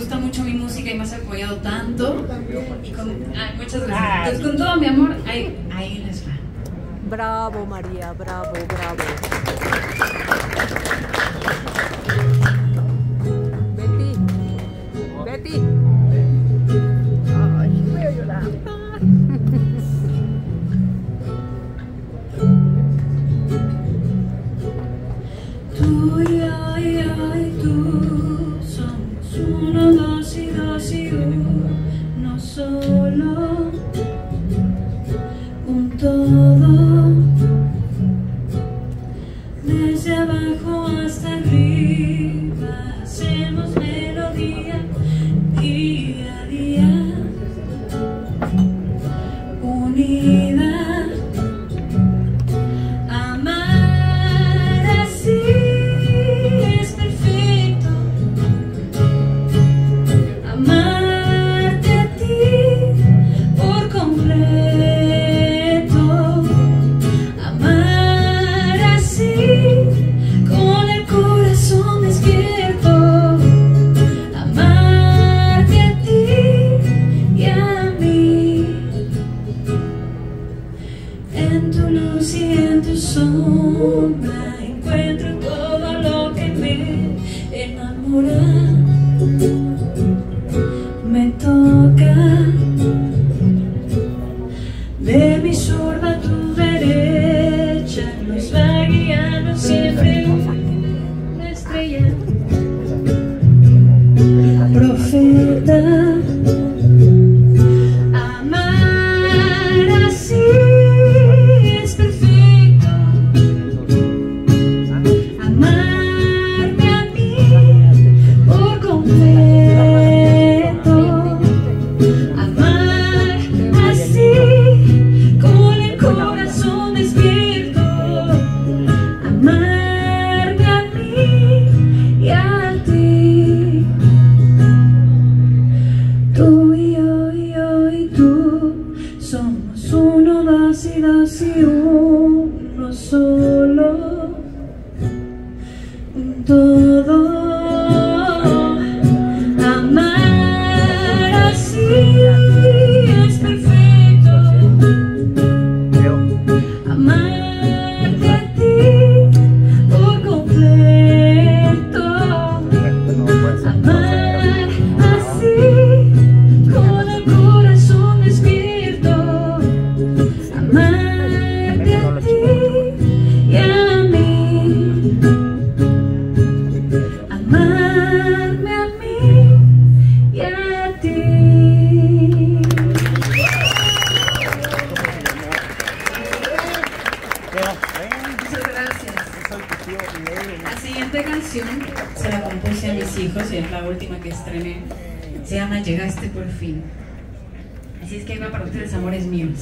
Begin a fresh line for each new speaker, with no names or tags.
gusta mucho mi música y me has apoyado tanto. Y con, ay, muchas gracias. Entonces, con todo mi amor, ahí, ahí les va.
Bravo, María, bravo, bravo. Betty, Betty. Ay, voy a llorar.
Tú y yo solo, un todo, desde abajo hasta arriba, hacemos melodía día a día, unida. En tu luz y en tu sombra encuentro todo lo que me enamora. Y dos Muchas gracias. La siguiente canción se la compuse a mis hijos y es la última que estrené. Se llama Llegaste por fin. Así es que va para ustedes, amores míos.